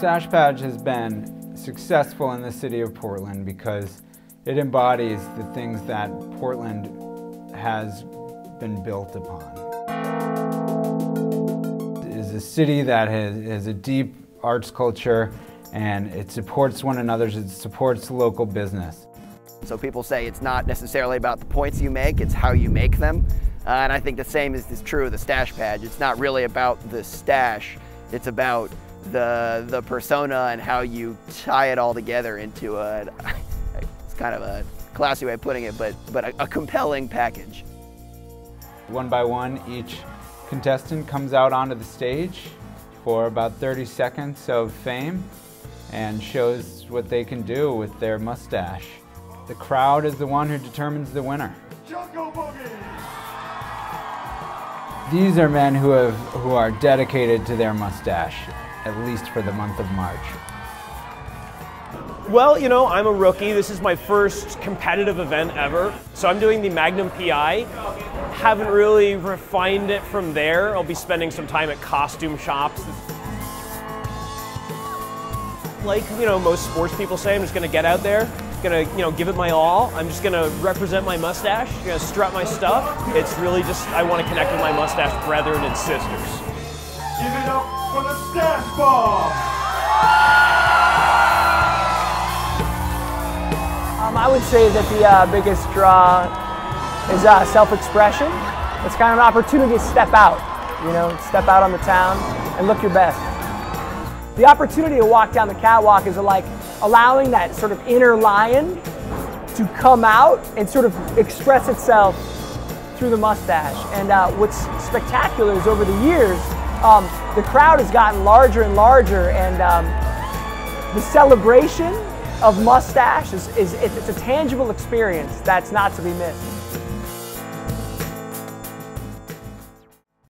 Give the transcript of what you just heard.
Stache Pag has been successful in the city of Portland because it embodies the things that Portland has been built upon. It is a city that has, has a deep arts culture and it supports one another, it supports local business. So people say it's not necessarily about the points you make, it's how you make them. Uh, and I think the same is, is true of the Stache Pag. It's not really about the stash, it's about the, the persona and how you tie it all together into a, it's kind of a classy way of putting it, but, but a, a compelling package. One by one, each contestant comes out onto the stage for about 30 seconds of fame and shows what they can do with their mustache. The crowd is the one who determines the winner. These are men who, have, who are dedicated to their mustache, at least for the month of March. Well, you know, I'm a rookie. This is my first competitive event ever. So I'm doing the Magnum PI. Haven't really refined it from there. I'll be spending some time at costume shops. Like, you know, most sports people say, I'm just gonna get out there, gonna, you know, give it my all. I'm just gonna represent my mustache, gonna strut my stuff. It's really just, I wanna connect with my mustache brethren and sisters. Give it up for the Stash Bomb! Um, I would say that the uh, biggest draw is uh, self-expression. It's kind of an opportunity to step out, you know, step out on the town and look your best. The opportunity to walk down the catwalk is like allowing that sort of inner lion to come out and sort of express itself through the mustache. And uh, what's spectacular is over the years, um, the crowd has gotten larger and larger, and um, the celebration of mustache is, is it's a tangible experience that's not to be missed.